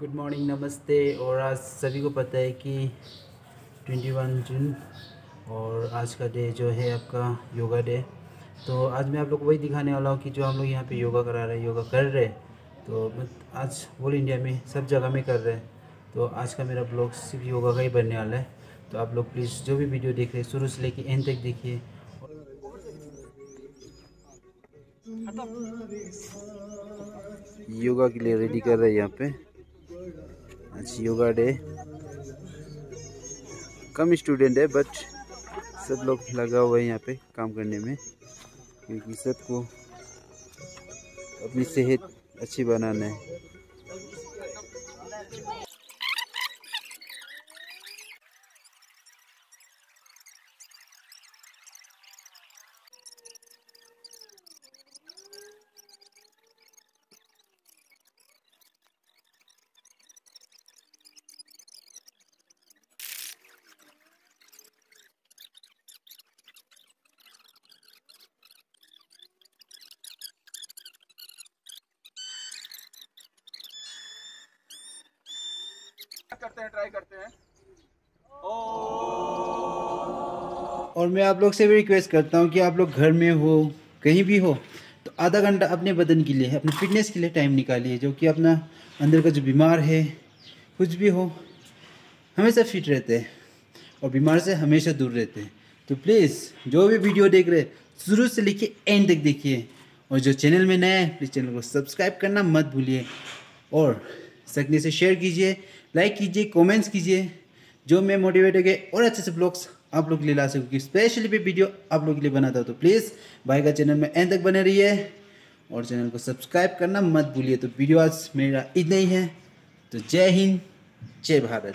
Good morning नमस्ते। और आज सभी को पता है कि 21 जून और आज का डे जो है आपका योगा डे तो आज मैं आप लोग को वही दिखाने वाला हूँ कि जो हम लोग यहाँ पे योगा करा रहे हैं, योगा कर रहे हैं। तो आज ऑल इंडिया में, सब जगह में कर रहे हैं। तो आज का मेरा ब्लॉग सिर्फ़ योगा का ही बनने वाला है। तो आप लोग प्लीज़ जो भी वीडियो देख रहे हैं, शुरू से लेके एंड तक देखिए। योगा के लिए रेडी कर रहे हैं यहाँ पे। आज योगा डे कम स्टूडेंट है बट सब लोग लगा हुआ है यहाँ पे काम करने में, क्योंकि सबको अपनी सेहत अच्छी बनाना है। करते हैं ट्राई करते हैं। और मैं आप लोग से भी रिक्वेस्ट करता हूँ कि आप लोग घर में हो, कहीं भी हो तो आधा घंटा अपने बदन के लिए, अपने फिटनेस के लिए टाइम निकालिए, जो कि अपना अंदर का जो बीमार है, कुछ भी हो, हमेशा फिट रहते हैं और बीमार से हमेशा दूर रहते हैं। तो प्लीज़ जो भी वीडियो देख रहे शुरू से लेके एंड तक देखिए। और जो चैनल में नया है प्लीज़ चैनल को सब्सक्राइब करना मत भूलिए। और सकने से शेयर कीजिए। लाइक कीजिए कमेंट्स कीजिए, जो मैं मोटिवेट हो गया और अच्छे से ब्लॉग्स आप लोग के लिए ला सकूँ स्पेशली भी वीडियो आप लोग के लिए बनाता हूँ। तो प्लीज़ भाई का चैनल में एंड तक बने रहिए और चैनल को सब्सक्राइब करना मत भूलिए। तो वीडियो आज मेरा इतना ही है। तो जय हिंद, जय भारत।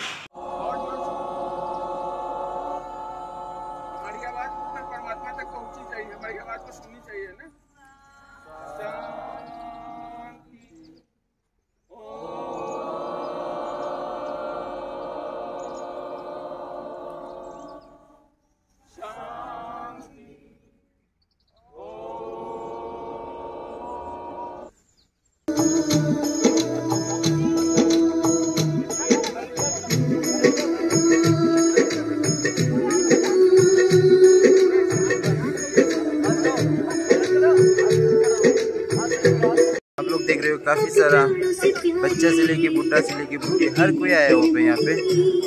काफ़ी सारा बच्चा से लेके बुढ़ा से लेके बुढ़े हर कोई आया है वहाँ पे यहाँ पे।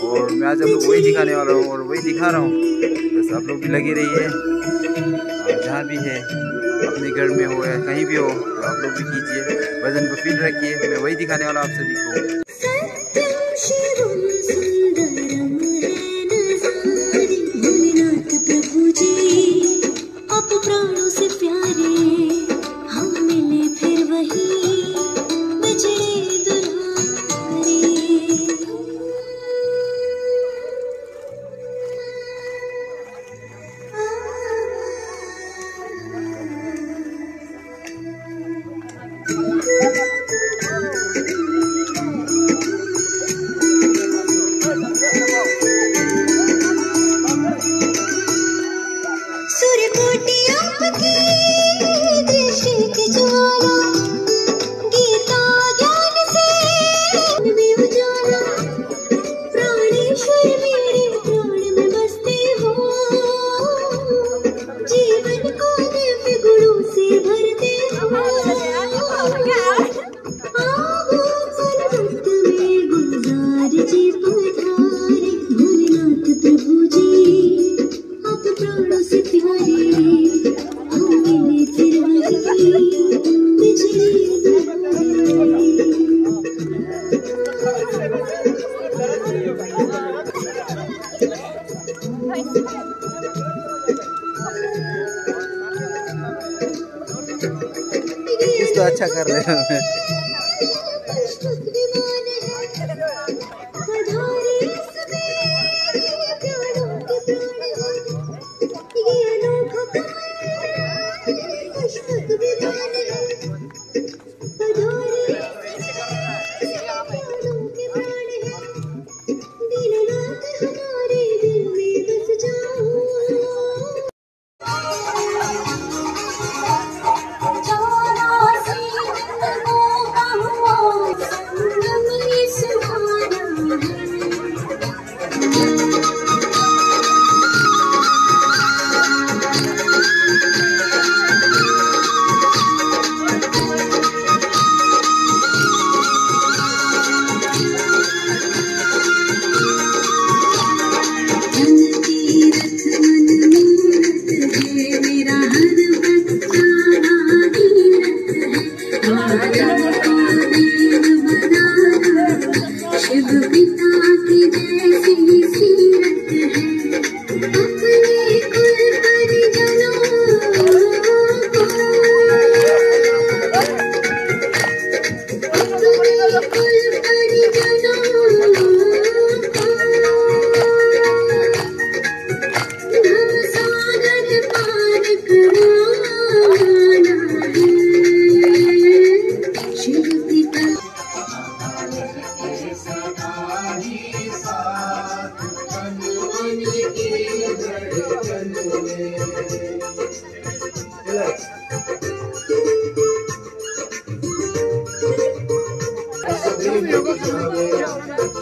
और मैं आज आप लोग वही दिखाने वाला हूँ और वही दिखा रहा हूँ। बस आप लोग भी लगी रही है जहाँ भी है, अपने घर में हो या कहीं भी हो तो आप लोग भी कीजिए। वज़न को फिट रखिए। मैं वही दिखाने वाला हूँ आप सभी को।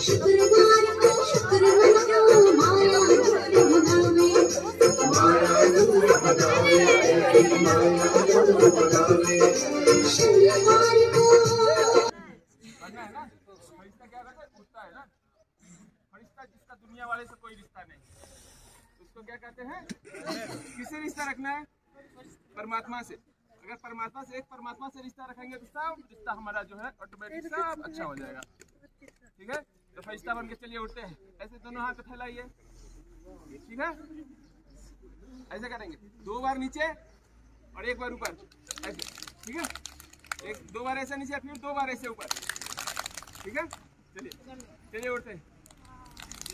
शुक्रवार को शुक्र मनाओ माया दूर भगावे शनिवार को करना है ना फरिश्ता क्या रहता है उठता है ना फरिश्ता जिसका दुनिया वाले से कोई रिश्ता नहीं। उसको क्या कहते हैं? किससे रिश्ता रखना है? परमात्मा से। अगर परमात्मा से एक परमात्मा से रिश्ता रखेंगे तो सब रिश्ता हमारा जो है ऑटोमेटिक सब अच्छा हो जाएगा। ठीक है? तो फरिश्ता बन के चलिए उठते हैं। ऐसे दोनों हाथ फैलाइए। ठीक है? ऐसे करेंगे। दो बार नीचे और एक बार ऊपर। ऐसे। ठीक है? एक दो बार ऐसे नीचे फिर दो बार ऐसे ऊपर। ठीक है? चलिए। चलिए उठते हैं।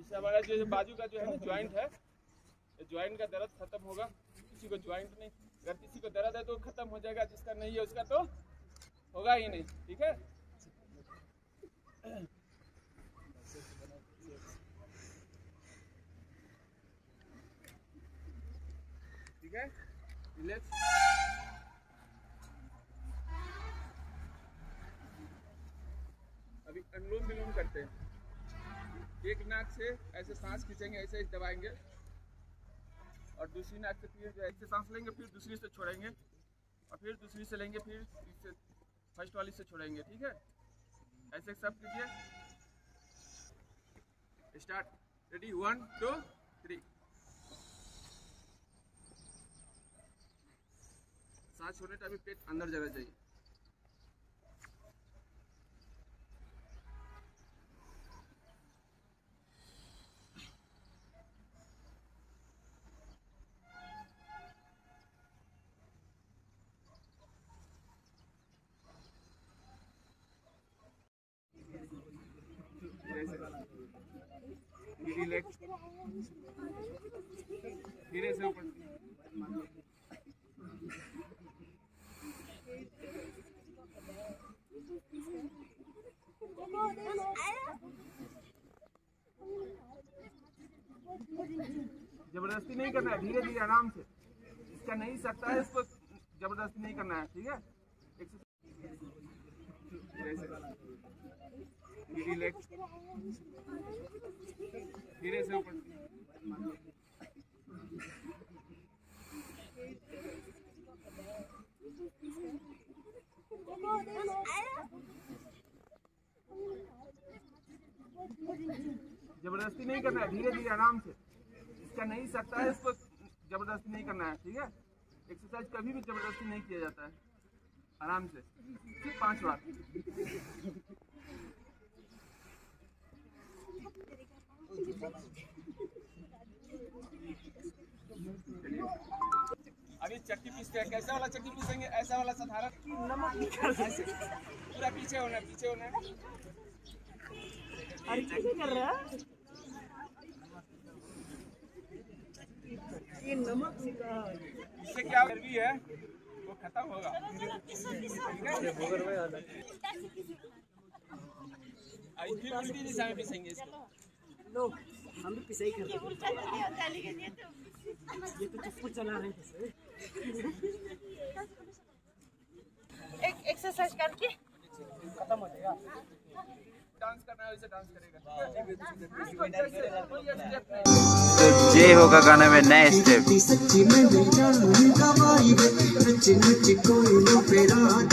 इससे हमारा जो बाजू का जो है ना ज्वाइंट है ज्वाइंट का दर्द खत्म होगा। किसी को ज्वाइंट नहीं, अगर किसी को दर्द है तो खत्म हो जाएगा, जिसका नहीं है उसका तो होगा ही नहीं, ठीक है? ठीक है? अभी अनुलोम विलोम करते हैं। एक नाक से ऐसे सांस खींचेंगे, ऐसे दबाएँगे। और दूसरी नाक से फिर है ऐसे सांस लेंगे, फिर दूसरी से छोड़ेंगे। और फिर दूसरी से लेंगे, फिर इससे, फ़र्स्ट वाली से छोड़ेंगे, ठीक है? ऐसे सब कीजिए। Start ready one two three सांस छोड़ने टाइम पेट अंदर जाना चाहिए। रिलैक्स धीरे से ऊपर ज़बरदस्ती नहीं करना है धीरे धीरे आराम से। इसका नहीं सकता है, इसको ज़बरदस्ती नहीं करना है, ठीक है? धीरे से ऊपर ज़बरदस्ती नहीं करना है धीरे धीरे आराम से। इसका नहीं सकता है, इसको ज़बरदस्ती नहीं करना है, ठीक है? एक्सरसाइज कभी भी ज़बरदस्ती नहीं किया जाता है। आराम से। सिर्फ़ पाँच बार। अभी चक्की पीसते हैं कैसा वाला चक्की पीसेंगे ऐसा वाला साधारण ऐसे पूरा पीछे होना है, पीछे होना है। ये नमक इससे क्या चर्बी है वो खत्म होगा है अभी फिर उल्टी दिशा में पीसेंगे इसको लो हम भी पिसाई कर ये तो चप्पू चला रहे एक एक्सरसाइज करके। खत्म हो जाएगा। डांस करना है वैसे डांस करेगा। होगा गाने में नए स्टेप सच्ची में पे रात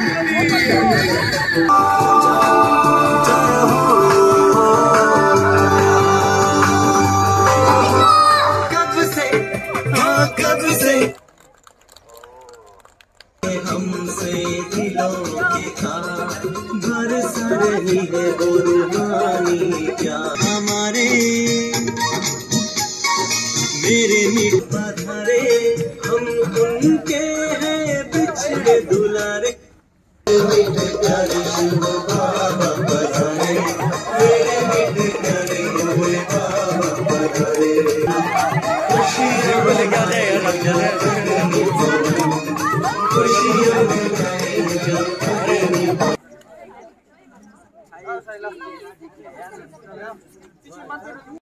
हाँ, हमसे दिलों की खान बरस रही है गुरुहानी Gracias.